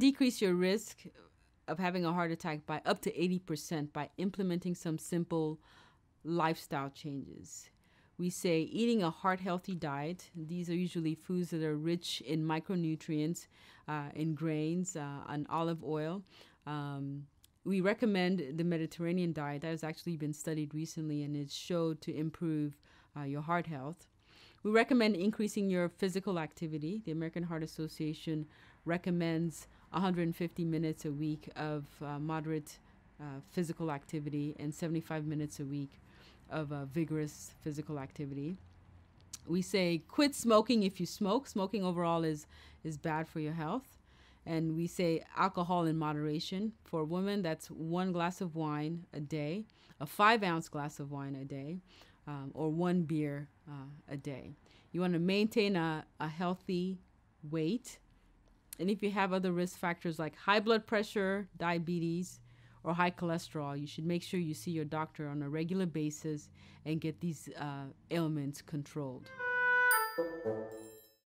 decrease your risk of having a heart attack by up to 80% by implementing some simple lifestyle changes. We say eating a heart healthy diet. These are usually foods that are rich in micronutrients, uh, in grains, uh, and olive oil. Um, we recommend the Mediterranean diet. That has actually been studied recently and it's showed to improve uh, your heart health. We recommend increasing your physical activity. The American Heart Association recommends 150 minutes a week of uh, moderate uh, physical activity and 75 minutes a week of uh, vigorous physical activity. We say quit smoking if you smoke. Smoking overall is, is bad for your health. And we say alcohol in moderation. For a woman, that's one glass of wine a day, a five ounce glass of wine a day, um, or one beer uh, a day. You want to maintain a, a healthy weight. And if you have other risk factors like high blood pressure, diabetes, or high cholesterol, you should make sure you see your doctor on a regular basis and get these uh, ailments controlled.